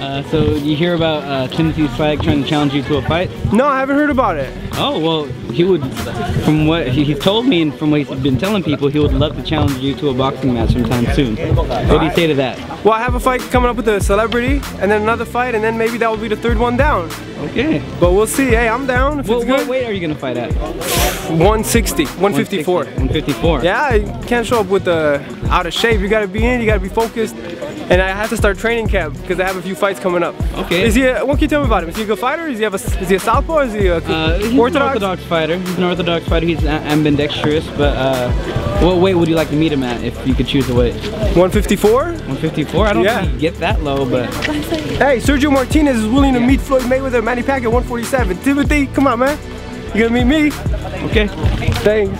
Uh, so you hear about uh, Timothy Slag trying to challenge you to a fight? No, I haven't heard about it. Oh well, he would. From what he, told me and from what he's been telling people, he would love to challenge you to a boxing match sometime soon. What do you say to that? Well, I have a fight coming up with a celebrity, and then another fight, and then maybe that will be the third one down. Okay. But we'll see. Hey, I'm down. If Well, it's what good. weight are you gonna fight at? 160, 154. 154. Yeah, you can't show up with the out of shape. You gotta be in. You gotta be focused. And I have to start training camp because I have a few fights coming up. Okay. Is he? A, what can you tell me about him? Is he a good fighter? Is he have a? Is he a southpaw? Is he a Uh, he's an orthodox? orthodox fighter. He's an orthodox fighter. He's ambidextrous, but uh, what weight would you like to meet him at if you could choose a weight? 154. 154? I don't Yeah. think you get that low, but Hey, Sergio Martinez is willing to Yeah. meet Floyd Mayweather at Manny Pacquiao 147. Timothy, come on, man. You gonna meet me? okay. Thanks.